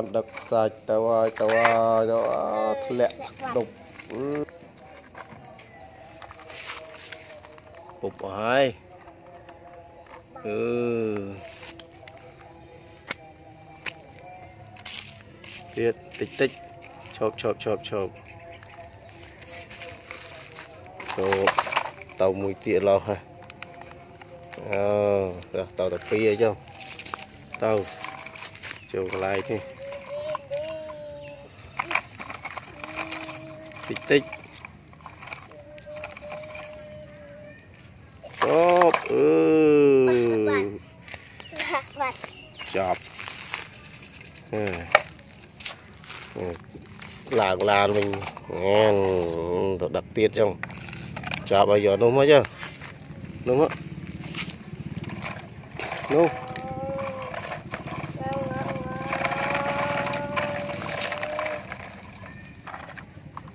បានដឹកសាច់ទៅហើយទៅហើយទៅអើធ្លាក់ដប់ពុបអស់ហើយអឺទៀតតិចតិចឈប់ឈប់ឈប់ឈប់ចូលទៅមួយទៀតឡោះហ่ะអឺទៅទៅពីអីចុះទៅចូលកន្លែងនេះ តិចតិចចប់អឺបាត់ចប់អឺអឺឡើងឡានវិញអែនទៅដឹកទៀតចឹងច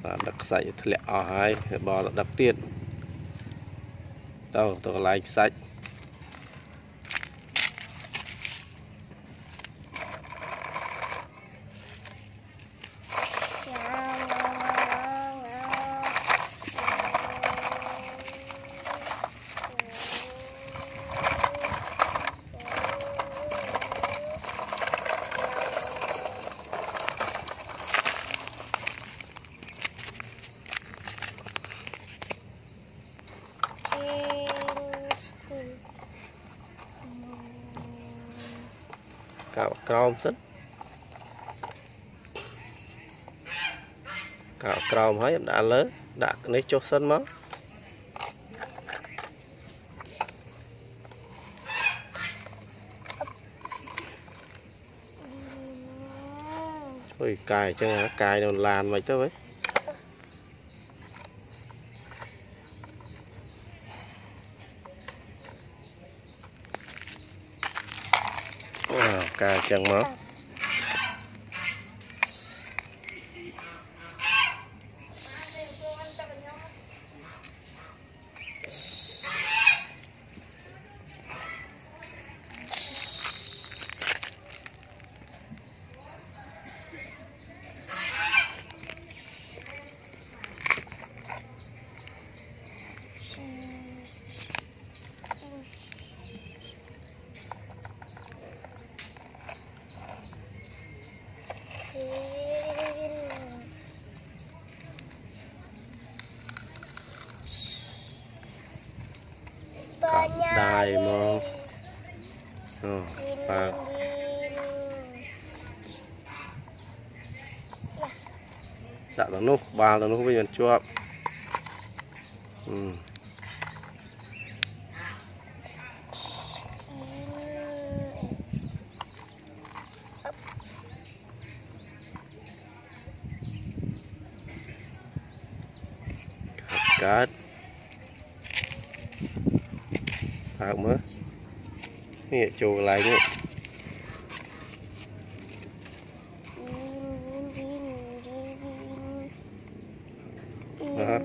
ប់ឲ្យយកនោះមកចឹងនោះមកនោះបាទដឹកខ្សាច់ឲ្យធ្លាក់អស់ហើយបោទៅដឹកទៀតទៅទៅកន្លែងខ្សាច់ កាប់ក្រោមសិនកាប់ក្រោមហើយដាក់លើដាក់នេះចុះសិនមកជួយកាយអញ្ចឹងហ៎កាយនៅឡានមិនទៅវិញ អាកាយអ ញ្ចឹងមកកាប់ដាយមកអូប៉ា ក់ទៅនោះក្បាលទៅនោះវិញមិនជាប់អឺកាត់បើកមើលនេះចូលកន្លែងនេះណា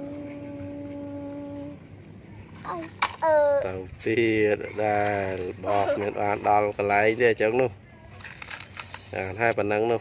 អឺទៅទៀតដែលបោកមានបានដល់កន្លែងទេអញ្ចឹងនោះអានហើយប៉ុណ្ណឹងនោះ